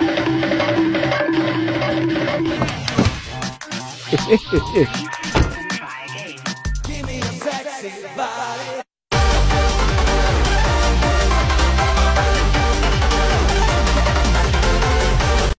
Give me a sexy body.